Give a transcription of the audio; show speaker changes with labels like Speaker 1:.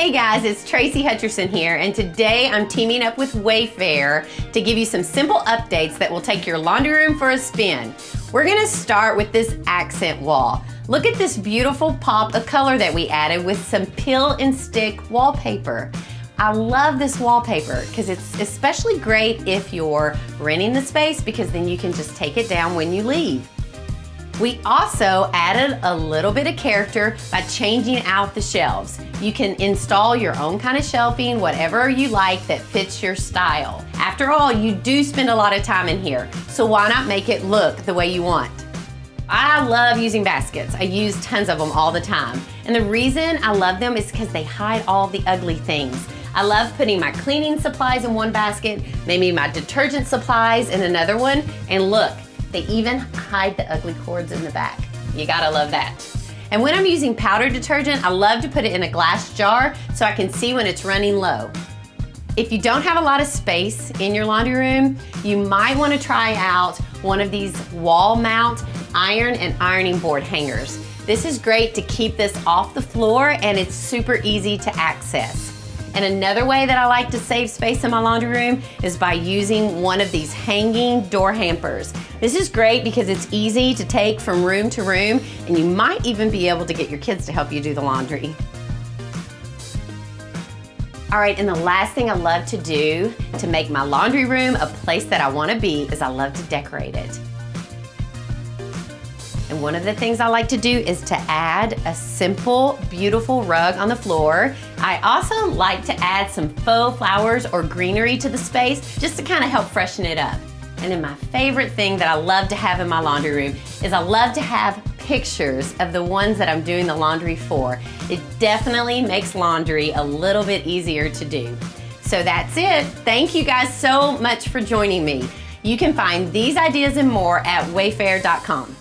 Speaker 1: Hey guys, it's Traci Hutcherson here, and today I'm teaming up with Wayfair to give you some simple updates that will take your laundry room for a spin. We're gonna start with this accent wall. Look at this beautiful pop of color that we added with some peel and stick wallpaper. I love this wallpaper because it's especially great if you're renting the space because then you can just take it down when you leave. We also added a little bit of character by changing out the shelves. You can install your own kind of shelving, whatever you like that fits your style. After all, you do spend a lot of time in here, so why not make it look the way you want? I love using baskets. I use tons of them all the time. And the reason I love them is because they hide all the ugly things. I love putting my cleaning supplies in one basket, maybe my detergent supplies in another one, and look, they even hide the ugly cords in the back. You gotta love that. And when I'm using powder detergent, I love to put it in a glass jar so I can see when it's running low. If you don't have a lot of space in your laundry room, you might wanna try out one of these wall mount iron and ironing board hangers. This is great to keep this off the floor and it's super easy to access. And another way that I like to save space in my laundry room is by using one of these hanging door hampers. This is great because it's easy to take from room to room and you might even be able to get your kids to help you do the laundry. All right, and the last thing I love to do to make my laundry room a place that I wanna be is I love to decorate it. And one of the things I like to do is to add a simple, beautiful rug on the floor. I also like to add some faux flowers or greenery to the space just to kind of help freshen it up. And then my favorite thing that I love to have in my laundry room is I love to have pictures of the ones that I'm doing the laundry for. It definitely makes laundry a little bit easier to do. So that's it. Thank you guys so much for joining me. You can find these ideas and more at wayfair.com.